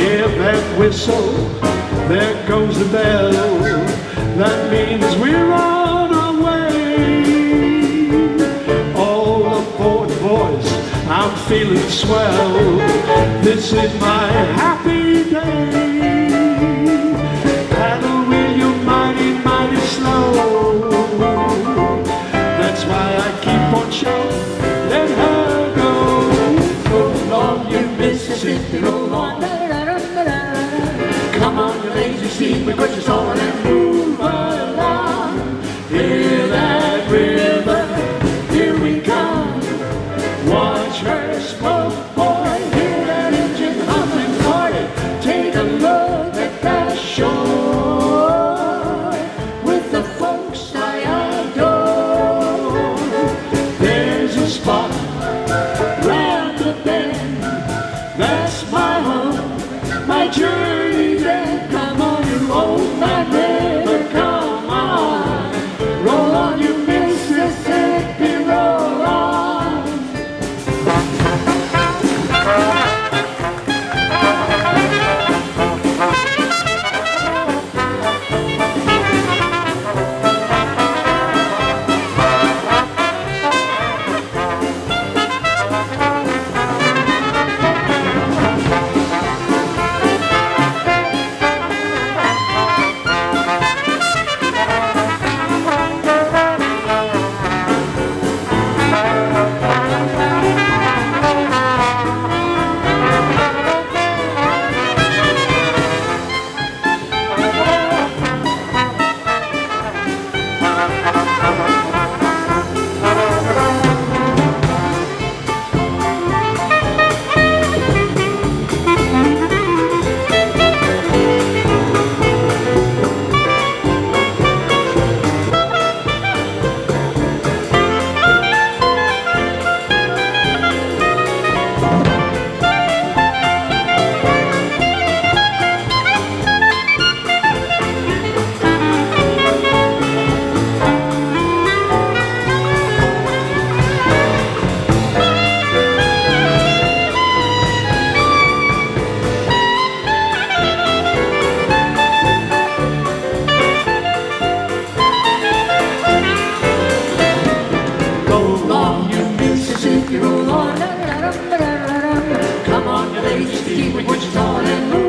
If that whistle, there goes the bell. That means we're on our way. All aboard, boys, I'm feeling swell. This is my happy move along. Hear that river, here we come. Watch her smoke, boy, hear that engine humming. Take a look at that shore with the folks I adore. There's a spot round the bend, that's my home, my journey On, you Mississippi, roll on. Come on, you lazy steam, we put your on and move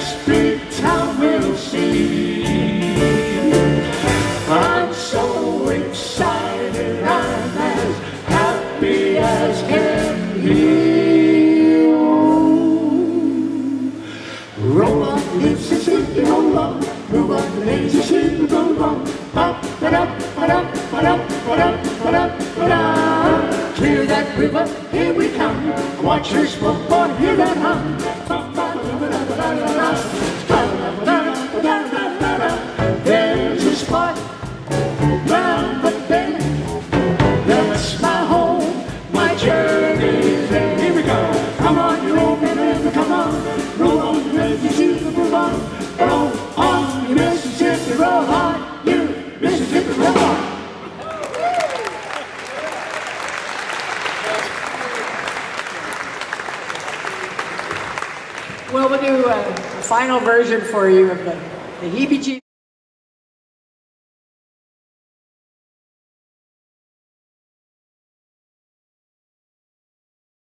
next big town we'll see? I'm so excited, I'm as happy as can be. Roll on, Mississippi, roll on, move on, Mississippi, roll on. Up, ba up, ba up, ba up, ba up, ba up, up. Clear that river, here we come. Watch final version for you of the, the heebie-jeebies.